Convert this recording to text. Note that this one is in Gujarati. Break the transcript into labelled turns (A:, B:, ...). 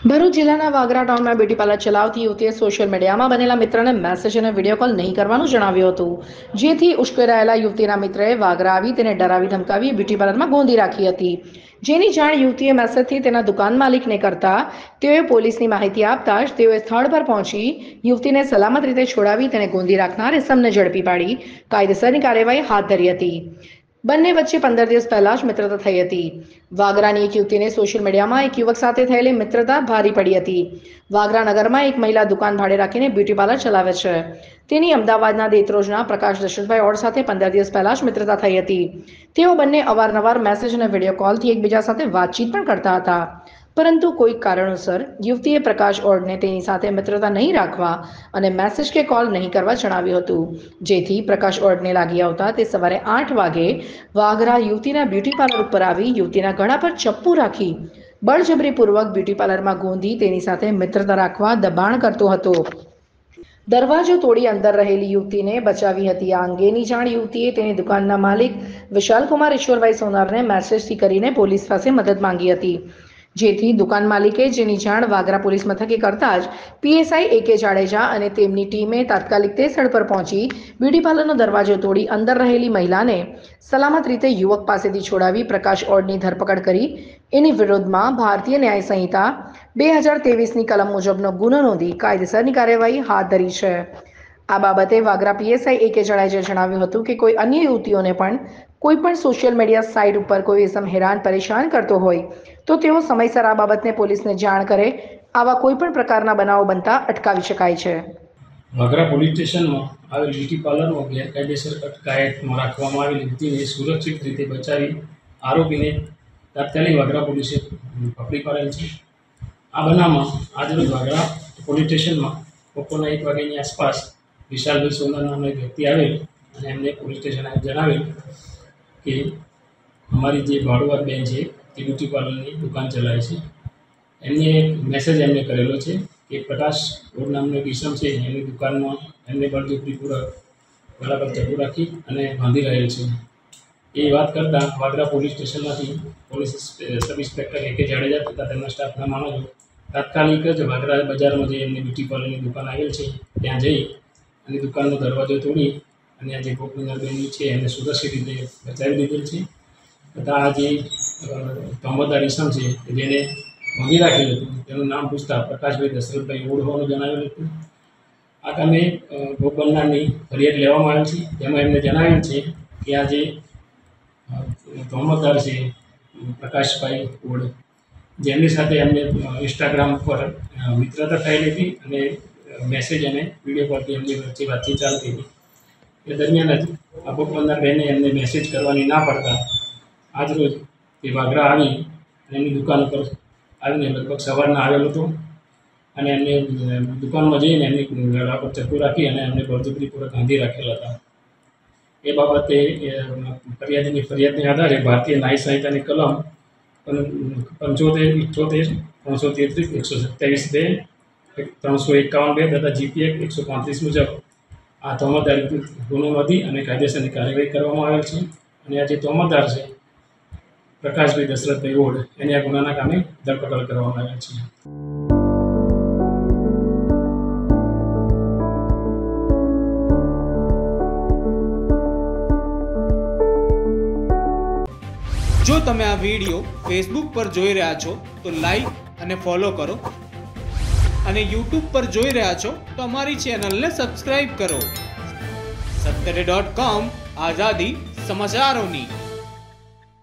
A: ભરૂચ જિલ્લાના વાગરા ટાઉનમાં બ્યુટી પાર્લર ચલાવતી યુવતીએ સોશિયલ મીડિયામાં બનેલા મિત્રને મેસેજ અને વીડિયો કોલ નહીં કરવાનું જણાવ્યું હતું. જેથી ઉશ્કેરાયેલા યુવતીના મિત્રએ વાગરા આવી તેને ડરાવી ધમકાવી બ્યુટી પાર્લરમાં ગોંધી રાખી હતી. જેની જાણ યુવતીએ મેસેજથી તેના દુકાન માલિકને કરતા તેઓએ પોલીસની માહિતી આપતા જ તેઓએ સ્થળ પર પહોંચી યુવતીને સલામત રીતે છોડાવી તેને ગોંધી રાખનાર ઇસમને ઝડપી પાડી. કાયદેસરની કાર્યવાહી હાથ ધરી હતી. બંને વચ્ચે પંદર દિવસ પહેલા જ મિત્રતા થઈ હતી. વાગરાની એક યુવતીને સોશિયલ મીડિયામાં એક યુવક સાથે થયેલી મિત્રતા ભારી પડી હતી. વાગરા નગરમાં એક મહિલા દુકાન ભાડે રાખીને બ્યુટી પાર્લર ચલાવે છે. તેની અમદાવાદના દેતરોજના પ્રકાશ દશરથભાઈ ઓડ સાથે પંદર દિવસ પહેલા જ મિત્રતા થઈ હતી. તેઓ બંને અવારનવાર મેસેજ અને વીડિયો કોલથી એકબીજા સાથે વાતચીત પણ કરતા હતા. પરંતુ કોઈ કારણોસર યુવતીએ પ્રકાશ ઓળને તેની સાથે મિત્રતા નહીં રાખવા અને મેસેજ કે કોલ નહીં કરવા જણાવ્યું હતું. જેથી પ્રકાશ ઓળને લાગી આવતા તે સવારે આઠ વાગે વાઘરા યુવતીના બ્યુટી પાર્લર ઉપર આવી યુવતીના ગળા પર ચપ્પુ રાખી બળજબરીપૂર્વક બ્યુટી પાર્લરમાં ગોંધી તેની સાથે મિત્રતા રાખવા દબાણ કરતો હતો. દરવાજો તોડી અંદર રહેલી યુવતીને બચાવી હતી. આ અંગેની જાણ યુવતીએ તેની દુકાનના માલિક વિશાલકુમાર ઈશ્વરભાઈ સોનારને મેસેજથી કરીને પોલીસ પાસે મદદ માંગી હતી. જેથી દુકાન માલિકે જેની જાણ વાગરા પોલીસ મથકે કરતા જ પીએસઆઈ એકે જાડેજા અને તેમની ટીમે તાત્કાલિક તે સ્થળ પર પહોંચી બ્યુટી પાર્લરનો દરવાજો તોડી અંદર રહેલી મહિલાને સલામત રીતે યુવક પાસેથી છોડાવી પ્રકાશ ઓડની ધરપકડ કરી. એની વિરોધમાં ભારતીય ન્યાય સંહિતા બે હજાર તેવીસની કલમ મુજબનો ગુનો નોંધી કાયદેસરની કાર્યવાહી હાથ ધરી છે. આ બાબતે વાગરા પીએસઆઈ એકે જાડેજાએ જણાવ્યું હતું કે કોઈ અન્ય યુવતીઓને પણ કોઈ પણ સોશિયલ મીડિયા સાઇટ ઉપર કોઈ એસમ હેરાન પરેશાન કરતો હોય તો તેઓ સમયસર આ બાબતને પોલીસને જાણ કરે, આવા કોઈ પણ પ્રકારના બનાવો બનતા અટકાવી શકાય છે.
B: વાગરા પોલીસ સ્ટેશનમાં આવેલ બ્યુટી પાર્લરમાં ગેરકાયદેસર અટકાયતમાં રાખવામાં આવેલી વ્યક્તિને સુરક્ષિત રીતે બચાવી આરોપીને તાત્કાલિક વાગરા પોલીસે પકડી પાડેલ છે. આ બનાવમાં આજરોજ વાગરા પોલીસ સ્ટેશનમાં બપોરના એક વાગ્યાની આસપાસ વિશાલભાઈ સોના નામનો એક વ્યક્તિ આવેલ અને એમને પોલીસ સ્ટેશને જણાવેલ કે અમારી જે ભાડુઆત બેન છે તે બ્યુટી પાર્લરની દુકાન ચલાવે છે. એમને એક મેસેજ એમને કરેલો છે કે પ્રકાશ રોડ નામનો એક છે, એની દુકાનમાં એમને બળજબરીપૂર્વક બરાબર ચપ્પુ રાખી અને બાંધી રહેલ છે. એ વાત કરતાં વાગરા પોલીસ સ્ટેશનમાંથી પોલીસ સબ ઇન્સ્પેક્ટર એ જાડેજા તથા તેમના સ્ટાફના માણસો તાત્કાલિક જ વાગરા બજારમાં જે એમની બ્યુટી પાર્લરની દુકાન આવેલ છે. ત્યાં જઈ અને દુકાનનો દરવાજો તોડી અને આ જે ગોપીનાથ બેનની છે એને સુરક્ષિત રીતે બચાવી દીધેલ છે. તથા આ જે તોમતદાર ઈસમ છે, કે જેને ભાંગી રાખેલું હતું. તેનું નામ પૂછતા પ્રકાશભાઈ દશરથભાઈ ઓળ જણાવેલું હતું. આ કામે ભોગ ફરિયાદ લેવામાં આવી છે. તેમાં એમને જણાવ્યું છે કે આ જે તોમતદાર છે, પ્રકાશભાઈ ઓળ જેમની સાથે એમને ઇન્સ્ટાગ્રામ પર મિત્રતા થયેલી હતી અને મેસેજ અને વીડિયો પરથી એમની વચ્ચે વાતચીત ચાલતી હતી. એ દરમિયાન જ આ ભોગ બહેને એમને મેસેજ કરવાની ના પડતા આજરોજ તે વાગરા આવી એમની દુકાન ઉપર આવીને લગભગ સવારના આવેલો હતો. અને એમને દુકાનમાં જઈને એમની ગળા પર ચપ્પુ રાખી અને એમને બળજબરીપૂર્વક ગાંધી રાખેલા હતા. એ બાબતે ફરિયાદીની ફરિયાદને આધારે ભારતીય ન્યાય સંહિતાની કલમ પંચોતેર ઇઠ્ઠોતેર ત્રણસો તેત્રીસ, એકસો સત્યાવીસ બે, ત્રણસો એકાવન બે તથા જીપીએ એકસો પાંત્રીસ મુજબ આ તોમતદાર ગુનો હતી અને કાયદેસરની કાર્યવાહી કરવામાં આવેલ છે. અને આ જે તોમતદાર છે પ્રકાશભાઈ દશરથભાઈ ઓડ એની આ ગુનાના કામે ધરપકડ કરવામાં આવ્યા છે.
C: જો તમે આ વીડિયો ફેસબુક પર જોઈ રહ્યા છો, તો લાઈક અને ફોલો કરો. અને યુટ્યુબ પર જોઈ રહ્યા છો, તો અમારી ચેનલને સબસ્ક્રાઈબ કરો. સત્તરે ડોટ કોમ આઝાદી સમાચારોની.